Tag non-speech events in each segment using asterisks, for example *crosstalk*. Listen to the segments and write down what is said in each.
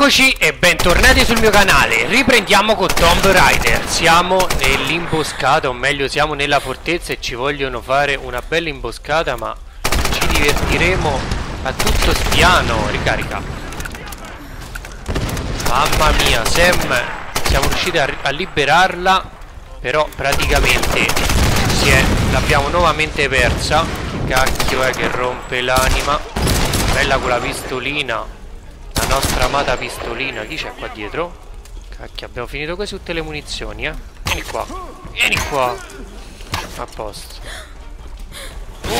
Eccoci e bentornati sul mio canale, riprendiamo con Tomb Raider. Siamo nell'imboscata, o meglio siamo nella fortezza e ci vogliono fare una bella imboscata Ma ci divertiremo a tutto spiano, ricarica. Mamma mia, Sam, siamo riusciti a, a liberarla Però praticamente l'abbiamo nuovamente persa. Cacchio è che rompe l'anima? Bella con la pistolina nostra amata pistolina. Chi c'è qua dietro? Cacchio abbiamo finito quasi tutte le munizioni eh. Vieni qua Vieni qua. A posto.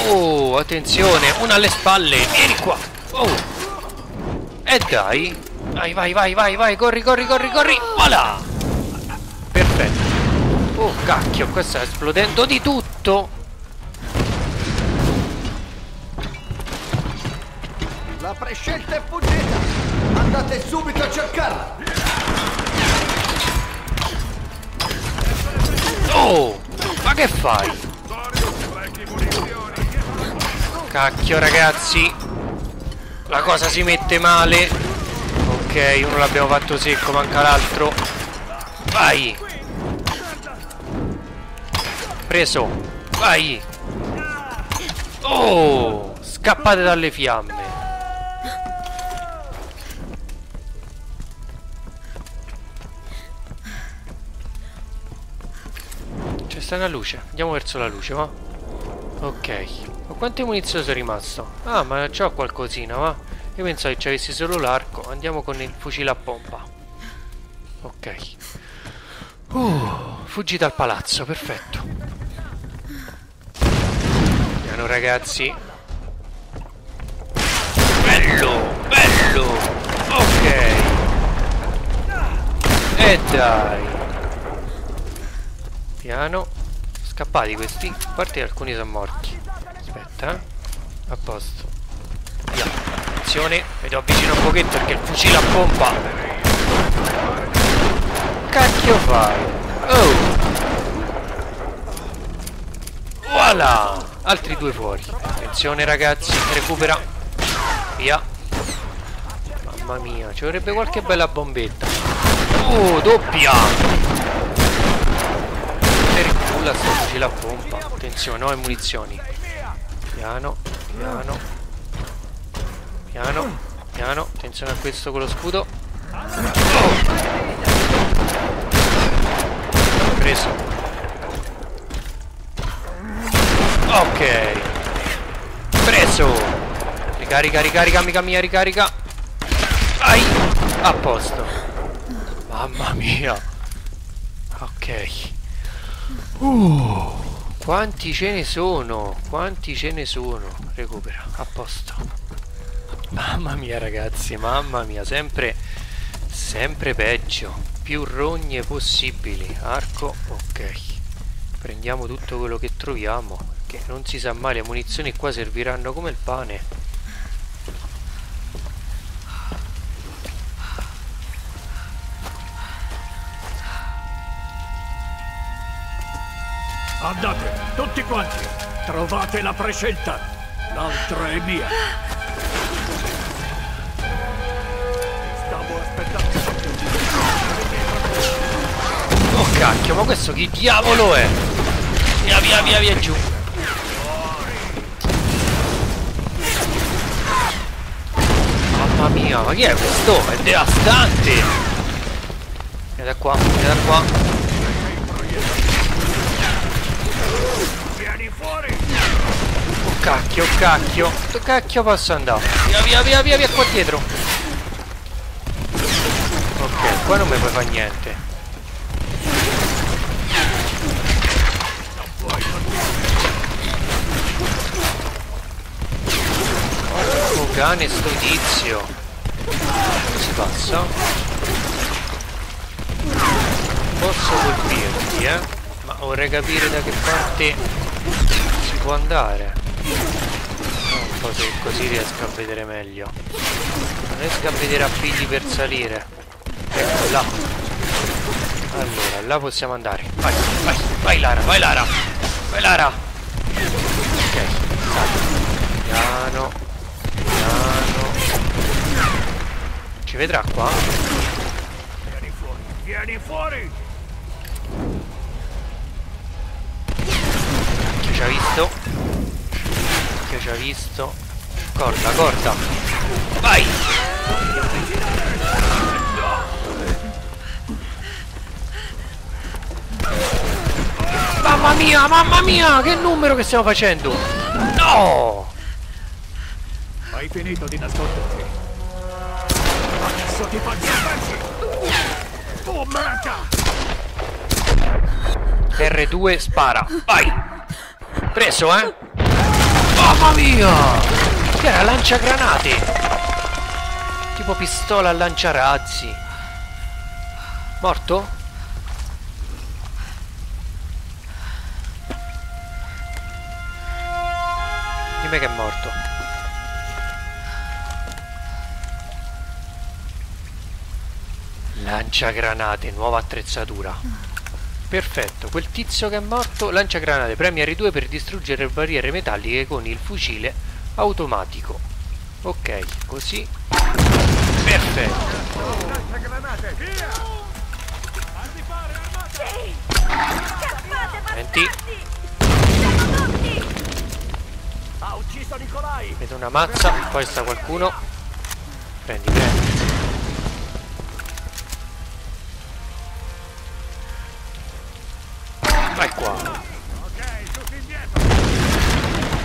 Oh attenzione Una alle spalle. Vieni qua. Oh. E dai. Vai vai vai vai vai. Corri corri corri corri. Voilà. Perfetto. Oh cacchio qua sta esplodendo di tutto. La prescelta è fuggita Andate subito a cercarla! Oh! Ma che fai? Cacchio ragazzi! La cosa si mette male! Ok, uno l'abbiamo fatto secco, manca l'altro. Vai! Preso! Vai! Oh! Scappate dalle fiamme! Sta una luce. Andiamo verso la luce, va? Ok. Ma quante munizioni sono rimasto? Ah, ma c'ho qualcosina, va? Io pensavo che ci avessi solo l'arco. Andiamo con il fucile a pompa. Ok. Uh, fuggi dal palazzo, perfetto. Piano ragazzi. Bello, bello. Ok. E dai. Piano Scappati questi. A parte alcuni sono morti. Aspetta eh. A posto. Via. Attenzione Mi devo avvicinare un pochetto perché il fucile a pompa. Cacchio fai? Oh. Voilà. Altri due fuori. Attenzione ragazzi Recupera. Via. Mamma mia Ci vorrebbe qualche bella bombetta. Oh doppia nulla fucile a pompa. Attenzione no e munizioni. Piano piano. Piano piano. Attenzione a questo con lo scudo. Oh! preso. Ok. Preso. Ricarica ricarica amica mia ricarica. Ai a posto. Mamma mia. Ok Uh, quanti ce ne sono? Quanti ce ne sono? Recupera, a posto. Mamma mia ragazzi, mamma mia, sempre, sempre peggio. Più rogne possibili. Arco, ok. Prendiamo tutto quello che troviamo. Che non si sa mai, le munizioni qua serviranno come il pane. Andate, tutti quanti. Trovate la prescelta. L'altra è mia. Stavo aspettando. Oh cacchio, ma questo chi diavolo è? Via, via, via, via, giù. Mamma mia, ma chi è questo? È devastante! Vieni da qua, vieni da qua. Cacchio, cacchio. Dove cacchio posso andare? Via, via, via, via, via qua dietro. Ok, qua non mi puoi fare niente. Porco cane sto tizio. Si passa? Posso colpirti, eh? Ma vorrei capire da che parte si può andare un po' se così riesco a vedere meglio. Non riesco a vedere appigli per salire. Ecco là. Allora là possiamo andare. Vai vai vai Lara vai Lara. Vai Lara. Ok sali piano piano. Ci vedrà qua? Vieni fuori, vieni fuori! Ci ha visto? Ci ha visto? Corda, corda! Vai! Mamma mia, mamma mia, che numero che stiamo facendo? No! Hai finito di nasconderti. Adesso ti faccio pezzi! Oh merda! R2 spara, vai! Preso, eh? Mamma mia! Che era lanciagranate! Tipo pistola a lanciarazzi. Morto? Dimmi che è morto. Lanciagranate, nuova attrezzatura. Perfetto, quel tizio che è morto lancia granate, premi R2 per distruggere barriere metalliche con il fucile automatico. Ok, così. Perfetto. Senti. Ha ucciso Nicolai! Vedo una mazza, poi sta qualcuno. Prendi, prendi. Vai qua.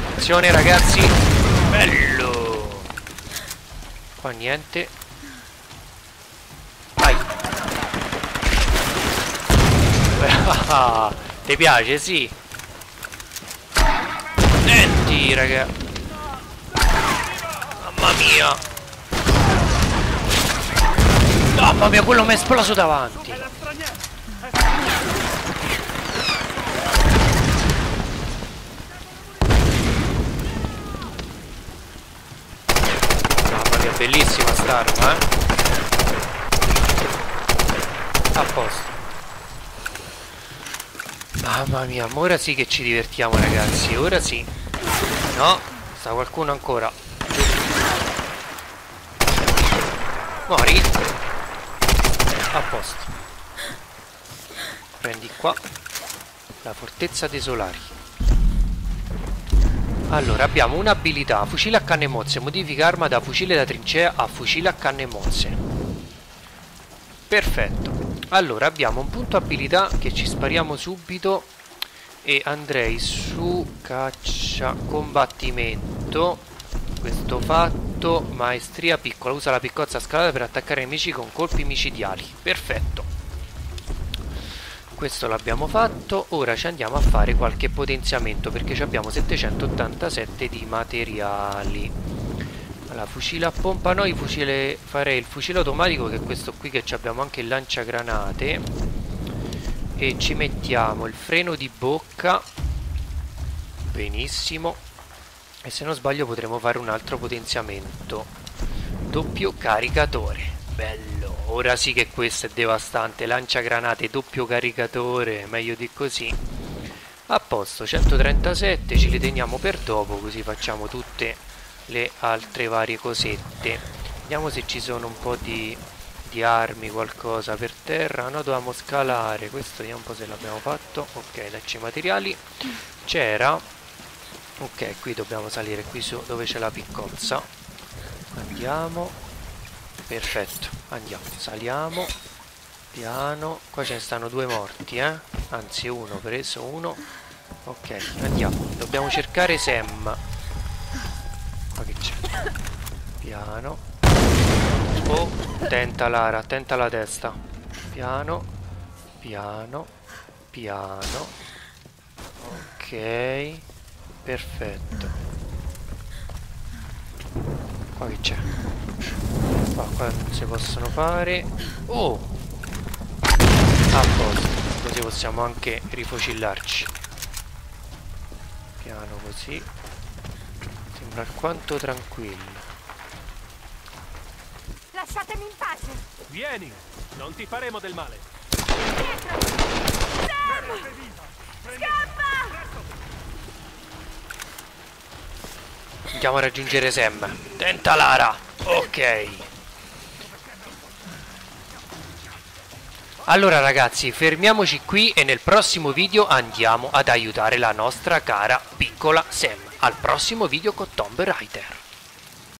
Attenzione ragazzi. Bello. Qua niente. Vai. *laughs* Ti piace? Sì. Senti raga. Mamma mia. Mamma mia, quello mi è esploso davanti. È! Mamma mia, bellissima sta arma, eh. A posto. Mamma mia, ora sì che ci divertiamo ragazzi, ora sì. No, sta qualcuno ancora. Mori. A posto. Prendi qua la fortezza dei solari. Allora, abbiamo un'abilità, fucile a canne mozze, modifica arma da fucile da trincea a fucile a canne mozze. Perfetto. Allora, abbiamo un punto abilità che ci spariamo subito e andrei su caccia combattimento. Questo fatto, maestria piccola, usa la piccozza scalata per attaccare nemici con colpi micidiali. Perfetto. Questo l'abbiamo fatto, ora ci andiamo a fare qualche potenziamento perché abbiamo 787 di materiali. Allora, fucile a pompa, noi fucile, farei il fucile automatico che è questo qui che abbiamo anche il lanciagranate. E ci mettiamo il freno di bocca, benissimo, e se non sbaglio potremo fare un altro potenziamento, doppio caricatore, bello, ora sì che questo è devastante, lanciagranate, doppio caricatore, meglio di così. A posto, 137, ce li teniamo per dopo, così facciamo tutte le altre varie cosette. Vediamo se ci sono un po' di, di armi, qualcosa per terra. No, dovevamo scalare, questo vediamo un po' se l'abbiamo fatto. Ok, lecci materiali. C'era... Ok, qui dobbiamo salire qui su dove c'è la piccozza. Andiamo. Perfetto, andiamo, saliamo. Piano. Qua ce ne stanno due morti, eh. Anzi, uno preso, uno. Ok, andiamo. Dobbiamo cercare Sam. Qua che c'è? Piano. Oh, attenta Lara, attenta alla testa. Piano. Piano. Piano. Ok. Perfetto. Qua che c'è? Qua, qua non si possono fare. Oh! A posto. Così possiamo anche rifocillarci. Piano così. Sembra alquanto tranquillo. Lasciatemi in pace! Vieni! Non ti faremo del male! Dietro! Sam! Scappa! Andiamo a raggiungere Sam. Tenta Lara. Ok. Allora ragazzi, fermiamoci qui e nel prossimo video andiamo ad aiutare la nostra cara piccola Sam. Al prossimo video con Tomb Raider.